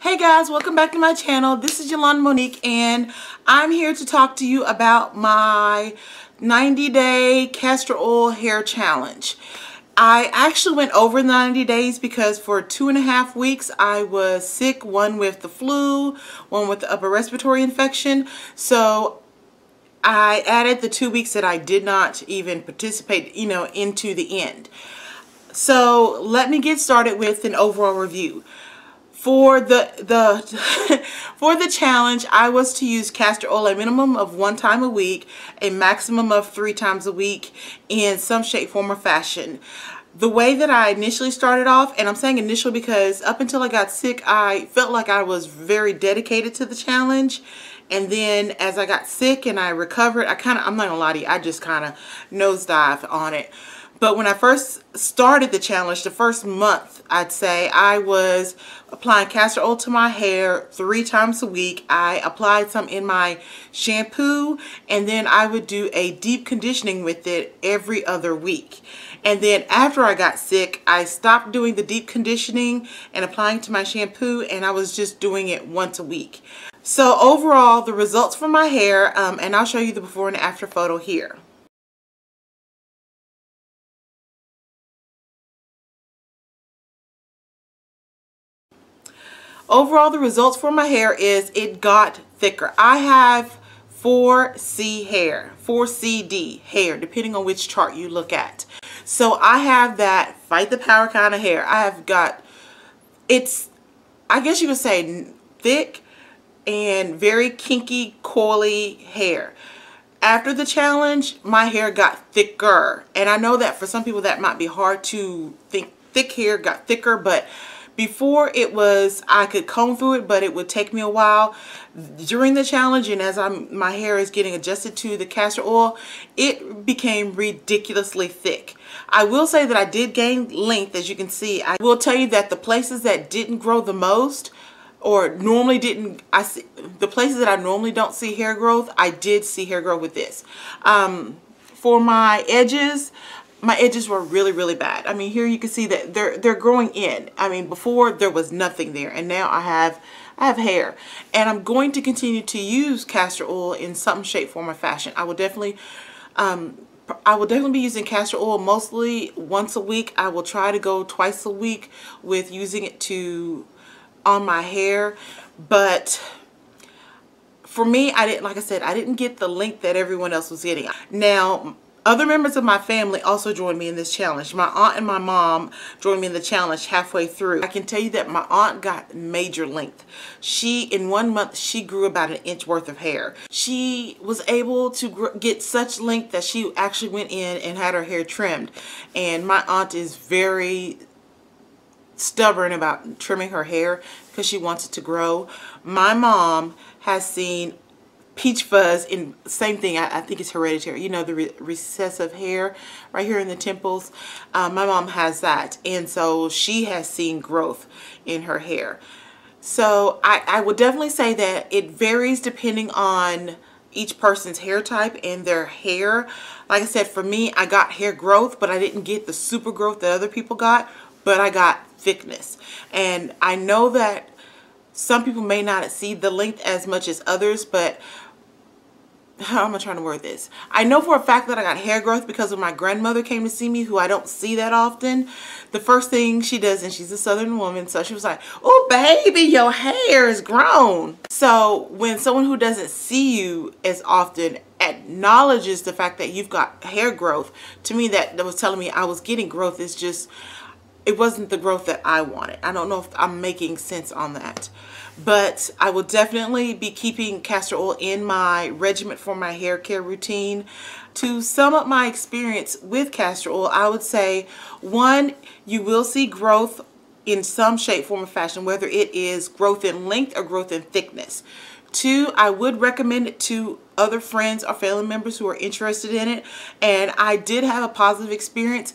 Hey guys, welcome back to my channel. This is Yolanda Monique and I'm here to talk to you about my 90 day castor oil hair challenge. I actually went over 90 days because for two and a half weeks I was sick, one with the flu, one with the upper respiratory infection. So I added the two weeks that I did not even participate, you know, into the end. So let me get started with an overall review. For the the for the challenge, I was to use castor oil a minimum of one time a week, a maximum of three times a week in some shape, form, or fashion. The way that I initially started off, and I'm saying initial because up until I got sick, I felt like I was very dedicated to the challenge. And then as I got sick and I recovered, I kind of, I'm not gonna lie to you, I just kind of nosedive on it. But when I first started the challenge, the first month, I'd say, I was applying castor oil to my hair three times a week. I applied some in my shampoo, and then I would do a deep conditioning with it every other week. And then after I got sick, I stopped doing the deep conditioning and applying to my shampoo, and I was just doing it once a week. So overall, the results for my hair, um, and I'll show you the before and after photo here. Overall, the results for my hair is it got thicker. I have 4C hair, 4CD hair, depending on which chart you look at. So I have that fight the power kind of hair. I have got, it's, I guess you would say thick and very kinky, coily hair. After the challenge, my hair got thicker. And I know that for some people that might be hard to think thick hair got thicker, but before it was, I could comb through it, but it would take me a while. During the challenge and as I'm, my hair is getting adjusted to the castor oil, it became ridiculously thick. I will say that I did gain length, as you can see. I will tell you that the places that didn't grow the most, or normally didn't, I see, the places that I normally don't see hair growth, I did see hair growth with this. Um, for my edges, my edges were really, really bad. I mean, here you can see that they're they're growing in. I mean, before there was nothing there, and now I have I have hair. And I'm going to continue to use castor oil in some shape, form, or fashion. I will definitely um, I will definitely be using castor oil mostly once a week. I will try to go twice a week with using it to on my hair, but for me, I didn't, like I said, I didn't get the length that everyone else was getting. Now, other members of my family also joined me in this challenge. My aunt and my mom joined me in the challenge halfway through. I can tell you that my aunt got major length. She, in one month, she grew about an inch worth of hair. She was able to get such length that she actually went in and had her hair trimmed. And my aunt is very stubborn about trimming her hair because she wants it to grow. My mom has seen peach fuzz in same thing I, I, think it's hereditary you know the re recessive hair right here in the temples. Um, my mom has that and so she has seen growth in her hair. So I, I would definitely say that it varies depending on each person's hair type and their hair. Like I said for me I got hair growth but I didn't get the super growth that other people got but I got thickness. And I know that some people may not see the length as much as others but how am I trying to word this? I know for a fact that I got hair growth because when my grandmother came to see me, who I don't see that often, the first thing she does, and she's a southern woman, so she was like, oh baby, your hair is grown. So when someone who doesn't see you as often acknowledges the fact that you've got hair growth, to me that, that was telling me I was getting growth. is just, it wasn't the growth that I wanted. I don't know if I'm making sense on that but I will definitely be keeping castor oil in my regimen for my hair care routine. To sum up my experience with castor oil, I would say, one, you will see growth in some shape, form, or fashion, whether it is growth in length or growth in thickness. Two, I would recommend it to other friends or family members who are interested in it. And I did have a positive experience.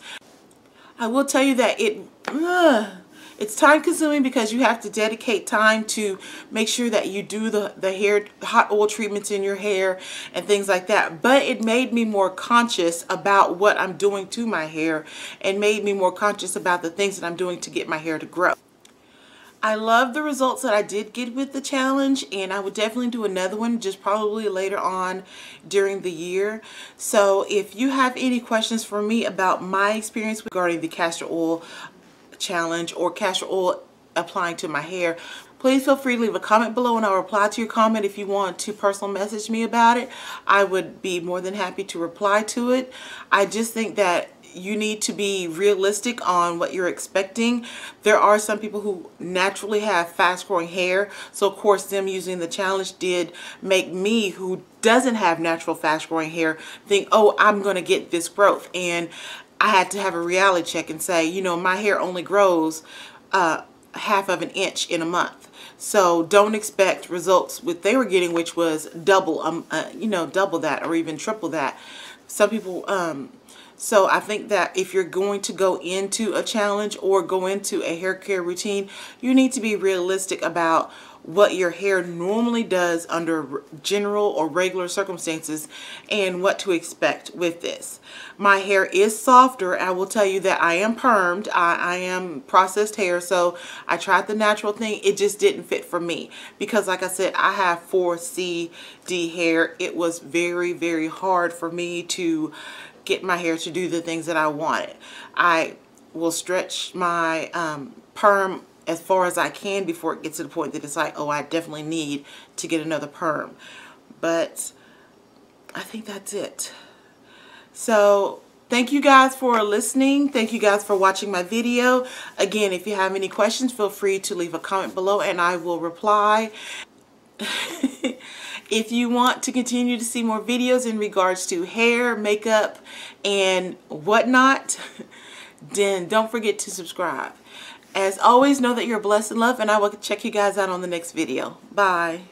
I will tell you that it, uh, it's time consuming because you have to dedicate time to make sure that you do the, the hair hot oil treatments in your hair and things like that. But it made me more conscious about what I'm doing to my hair and made me more conscious about the things that I'm doing to get my hair to grow. I love the results that I did get with the challenge and I would definitely do another one just probably later on during the year. So if you have any questions for me about my experience regarding the castor oil challenge or castor oil applying to my hair, please feel free to leave a comment below and I'll reply to your comment if you want to personal message me about it. I would be more than happy to reply to it. I just think that you need to be realistic on what you're expecting. There are some people who naturally have fast growing hair. So of course them using the challenge did make me who doesn't have natural fast growing hair think, oh, I'm going to get this growth. And I had to have a reality check and say, you know, my hair only grows uh, half of an inch in a month. So don't expect results what they were getting, which was double, um, uh, you know, double that or even triple that. Some people um, so I think that if you're going to go into a challenge or go into a hair care routine, you need to be realistic about what your hair normally does under general or regular circumstances and what to expect with this. My hair is softer. I will tell you that I am permed. I, I am processed hair. So I tried the natural thing. It just didn't fit for me because like I said, I have 4CD hair. It was very, very hard for me to get my hair to do the things that I wanted. I will stretch my um, perm as far as I can before it gets to the point that it's like, oh, I definitely need to get another perm. But I think that's it. So thank you guys for listening. Thank you guys for watching my video. Again, if you have any questions, feel free to leave a comment below and I will reply. If you want to continue to see more videos in regards to hair, makeup, and whatnot, then don't forget to subscribe. As always, know that you're blessed and loved, and I will check you guys out on the next video. Bye.